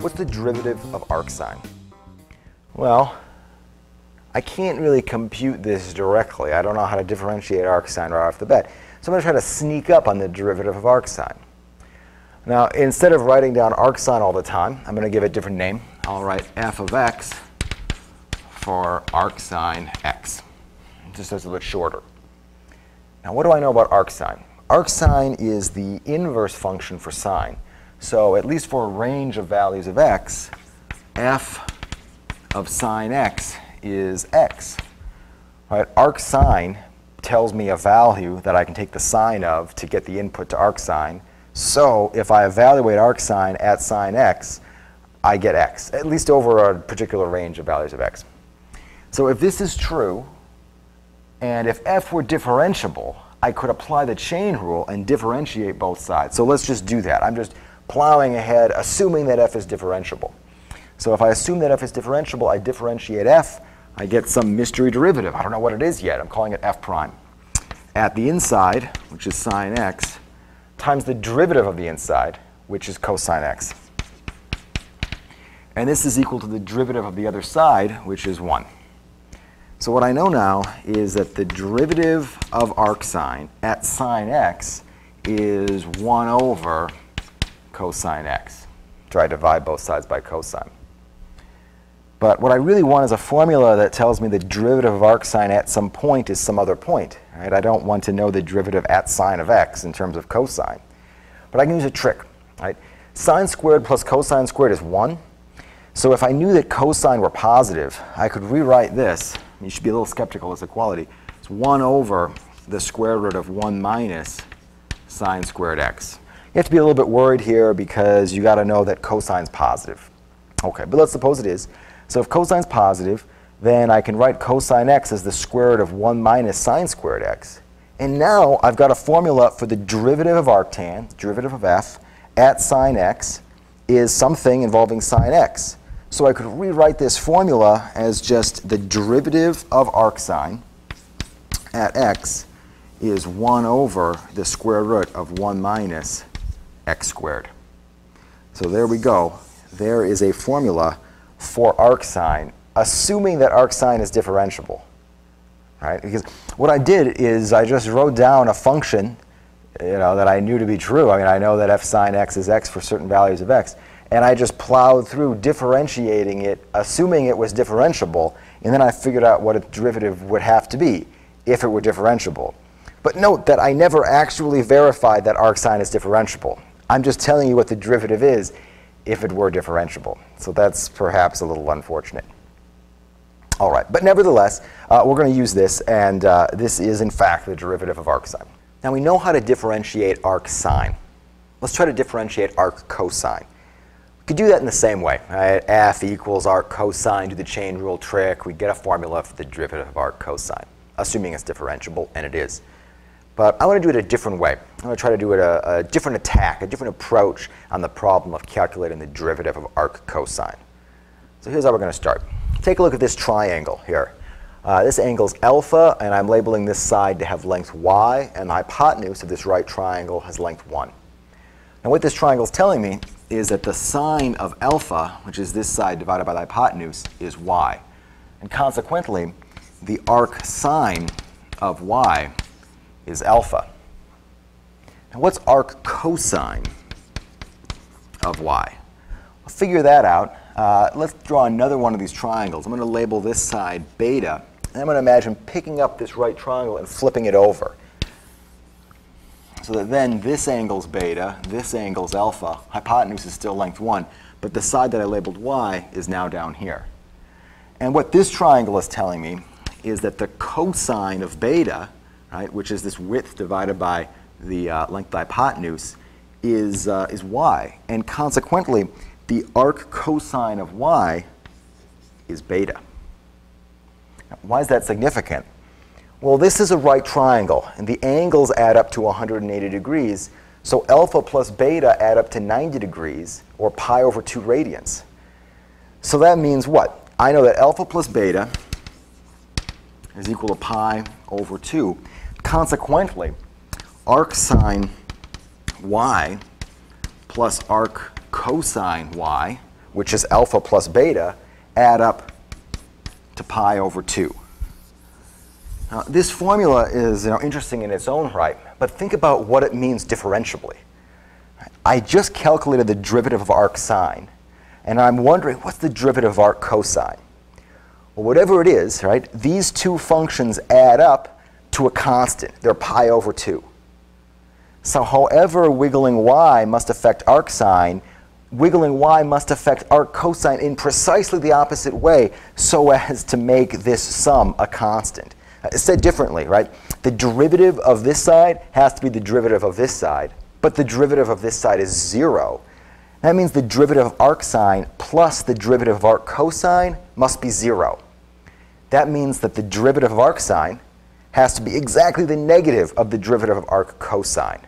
What's the derivative of arcsine? Well, I can't really compute this directly. I don't know how to differentiate arcsine right off the bat. So I'm going to try to sneak up on the derivative of arcsine. Now, instead of writing down arcsine all the time, I'm going to give it a different name. I'll write f of x for arcsine x, just as a bit shorter. Now, what do I know about arcsine? Arcsine is the inverse function for sine. So at least for a range of values of x, f of sine x is x. Right? Arcsine tells me a value that I can take the sine of to get the input to arcsine. So if I evaluate arcsine at sine x, I get x, at least over a particular range of values of x. So if this is true, and if f were differentiable, I could apply the chain rule and differentiate both sides. So let's just do that. I'm just plowing ahead, assuming that f is differentiable. So if I assume that f is differentiable, I differentiate f, I get some mystery derivative. I don't know what it is yet. I'm calling it f prime. At the inside, which is sine x, times the derivative of the inside, which is cosine x. And this is equal to the derivative of the other side, which is 1. So what I know now is that the derivative of arcsine at sine x is 1 over cosine x. Try to divide both sides by cosine. But what I really want is a formula that tells me the derivative of arcsine at some point is some other point. Right? I don't want to know the derivative at sine of x in terms of cosine. But I can use a trick. Right? Sine squared plus cosine squared is 1. So if I knew that cosine were positive, I could rewrite this. You should be a little skeptical as equality. It's 1 over the square root of 1 minus sine squared x. You have to be a little bit worried here because you got to know that cosine's positive. Okay, but let's suppose it is. So if cosine's positive, then I can write cosine x as the square root of 1 minus sine squared x. And now I've got a formula for the derivative of arctan, derivative of f, at sine x is something involving sine x. So I could rewrite this formula as just the derivative of arcsine at x is 1 over the square root of 1 minus x squared. So there we go. There is a formula for arcsine, assuming that arcsine is differentiable. Right? Because what I did is I just wrote down a function you know, that I knew to be true. I mean, I know that f sine x is x for certain values of x. And I just plowed through differentiating it, assuming it was differentiable, and then I figured out what its derivative would have to be if it were differentiable. But note that I never actually verified that arcsine is differentiable. I'm just telling you what the derivative is if it were differentiable. So that's perhaps a little unfortunate. All right, but nevertheless, uh, we're going to use this, and uh, this is in fact the derivative of arcsine. Now we know how to differentiate arcsine. Let's try to differentiate arc cosine. We could do that in the same way. Right? F equals arc cosine, do the chain rule trick. We get a formula for the derivative of arc cosine, assuming it's differentiable, and it is. But I want to do it a different way. I'm going to try to do it a, a different attack, a different approach on the problem of calculating the derivative of arc cosine. So here's how we're going to start. Take a look at this triangle here. Uh, this angle's alpha, and I'm labeling this side to have length y, and the hypotenuse of this right triangle has length 1. Now what this triangle is telling me is that the sine of alpha, which is this side divided by the hypotenuse, is y. And consequently, the arc sine of y is alpha. Now what's arc cosine of y? I'll figure that out. Uh, let's draw another one of these triangles. I'm going to label this side beta. And I'm going to imagine picking up this right triangle and flipping it over. So that then this angle's beta, this angle's alpha, hypotenuse is still length 1, but the side that I labeled y is now down here. And what this triangle is telling me is that the cosine of beta right, which is this width divided by the uh, length hypotenuse, is, uh, is y. And consequently, the arc cosine of y is beta. Now, why is that significant? Well, this is a right triangle, and the angles add up to 180 degrees. So alpha plus beta add up to 90 degrees, or pi over 2 radians. So that means what? I know that alpha plus beta is equal to pi over 2. Consequently, arc sine y plus arc cosine y, which is alpha plus beta, add up to pi over 2. Now, this formula is you know, interesting in its own right, but think about what it means differentiably. I just calculated the derivative of arc sine, and I'm wondering what's the derivative of arc cosine? Well, whatever it is, right, these two functions add up to a constant. They're pi over 2. So however wiggling y must affect arc sine, wiggling y must affect arc cosine in precisely the opposite way so as to make this sum a constant. Uh, said differently, right? The derivative of this side has to be the derivative of this side, but the derivative of this side is 0. That means the derivative of arc sine plus the derivative of arc cosine must be 0. That means that the derivative of arc sine has to be exactly the negative of the derivative of arc cosine.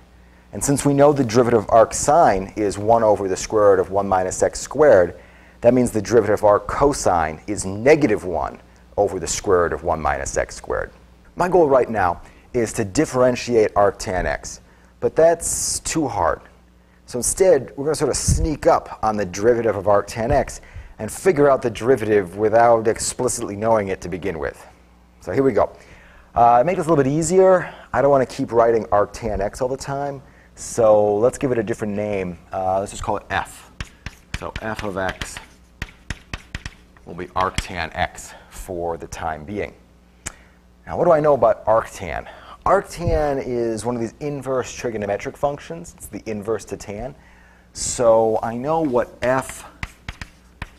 And since we know the derivative of arc sine is 1 over the square root of 1 minus x squared, that means the derivative of arc cosine is negative 1 over the square root of 1 minus x squared. My goal right now is to differentiate arc tan x, but that's too hard. So instead, we're going to sort of sneak up on the derivative of arc tan x and figure out the derivative without explicitly knowing it to begin with. So here we go. Uh, make this a little bit easier, I don't want to keep writing arc tan x all the time. So let's give it a different name. Uh, let's just call it f. So f of x will be arctan x for the time being. Now, what do I know about arctan? Arctan is one of these inverse trigonometric functions. It's the inverse to tan. So I know what f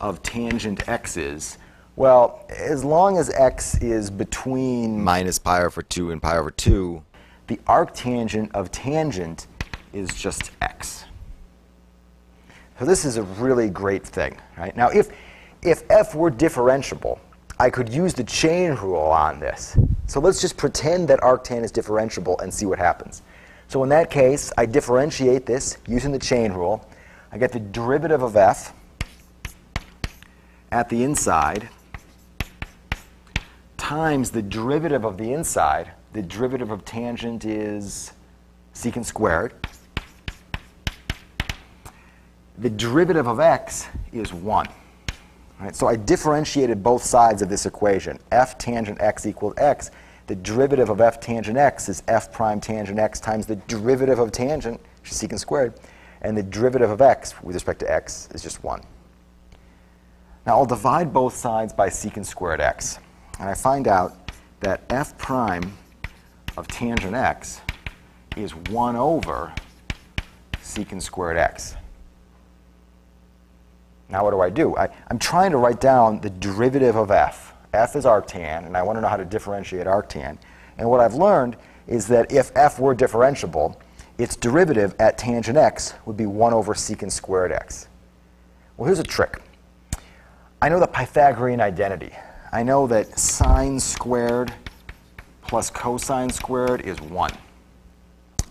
of tangent x is. Well, as long as x is between minus pi over 2 and pi over 2, the arctangent of tangent is just x. So this is a really great thing. Right? Now, if, if f were differentiable, I could use the chain rule on this. So let's just pretend that arctan is differentiable and see what happens. So in that case, I differentiate this using the chain rule. I get the derivative of f at the inside times the derivative of the inside. The derivative of tangent is secant squared the derivative of x is 1. Right? So I differentiated both sides of this equation. f tangent x equals x. The derivative of f tangent x is f prime tangent x times the derivative of tangent, which is secant squared. And the derivative of x with respect to x is just 1. Now I'll divide both sides by secant squared x. And I find out that f prime of tangent x is 1 over secant squared x. Now what do I do? I, am trying to write down the derivative of f. f is arctan, and I want to know how to differentiate arctan. And what I've learned is that if f were differentiable, its derivative at tangent x would be 1 over secant squared x. Well, here's a trick. I know the Pythagorean identity. I know that sine squared plus cosine squared is 1.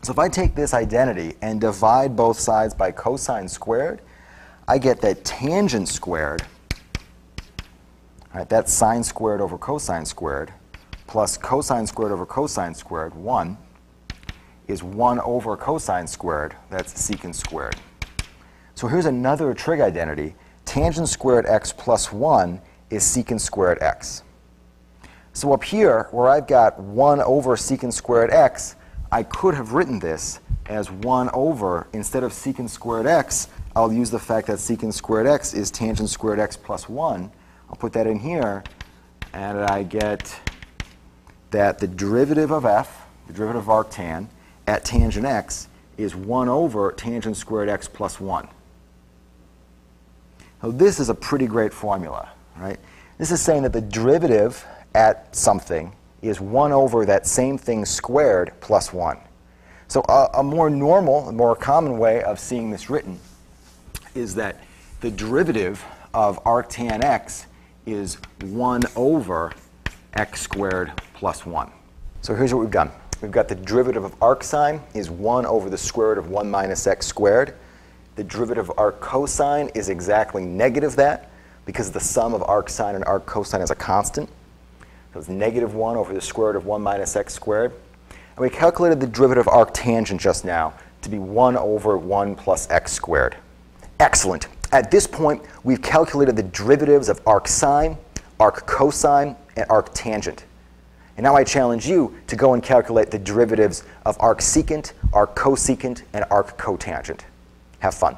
So if I take this identity and divide both sides by cosine squared, I get that tangent squared, right, that's sine squared over cosine squared, plus cosine squared over cosine squared, 1, is 1 over cosine squared, that's secant squared. So here's another trig identity. Tangent squared x plus 1 is secant squared x. So up here, where I've got 1 over secant squared x, I could have written this as 1 over, instead of secant squared x, I'll use the fact that secant squared x is tangent squared x plus 1. I'll put that in here, and I get that the derivative of f, the derivative of arctan, at tangent x is 1 over tangent squared x plus 1. So this is a pretty great formula, right? This is saying that the derivative at something is 1 over that same thing squared plus 1. So a, a more normal, a more common way of seeing this written is that the derivative of arctan x is 1 over x squared plus 1. So here's what we've done. We've got the derivative of arc sine is 1 over the square root of 1 minus x squared. The derivative of arc cosine is exactly negative that because the sum of arc sine and arc cosine is a constant. So it's negative 1 over the square root of 1 minus x squared. And we calculated the derivative of arc tangent just now to be 1 over 1 plus x squared. Excellent. At this point, we've calculated the derivatives of arc sine, arc cosine, and arc tangent. And now I challenge you to go and calculate the derivatives of arc secant, arc cosecant, and arc cotangent. Have fun.